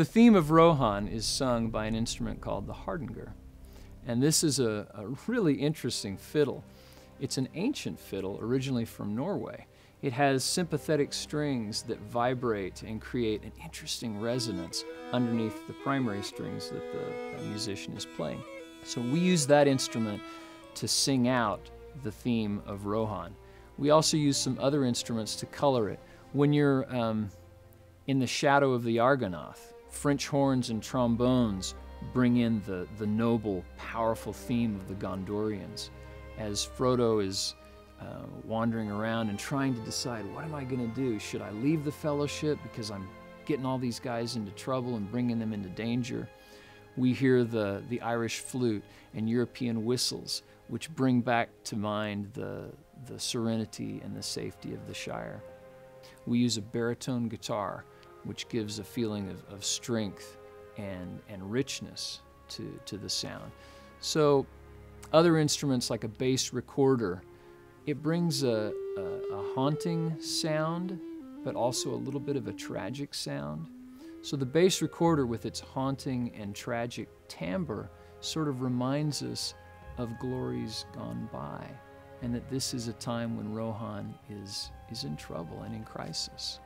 The theme of Rohan is sung by an instrument called the hardanger. And this is a, a really interesting fiddle. It's an ancient fiddle, originally from Norway. It has sympathetic strings that vibrate and create an interesting resonance underneath the primary strings that the musician is playing. So we use that instrument to sing out the theme of Rohan. We also use some other instruments to color it. When you're um, in the shadow of the Argonath, French horns and trombones bring in the, the noble, powerful theme of the Gondorians. As Frodo is uh, wandering around and trying to decide, what am I going to do? Should I leave the fellowship because I'm getting all these guys into trouble and bringing them into danger? We hear the, the Irish flute and European whistles, which bring back to mind the, the serenity and the safety of the Shire. We use a baritone guitar, which gives a feeling of, of strength and, and richness to, to the sound. So, other instruments like a bass recorder, it brings a, a, a haunting sound, but also a little bit of a tragic sound. So, the bass recorder, with its haunting and tragic timbre, sort of reminds us of glories gone by, and that this is a time when Rohan is, is in trouble and in crisis.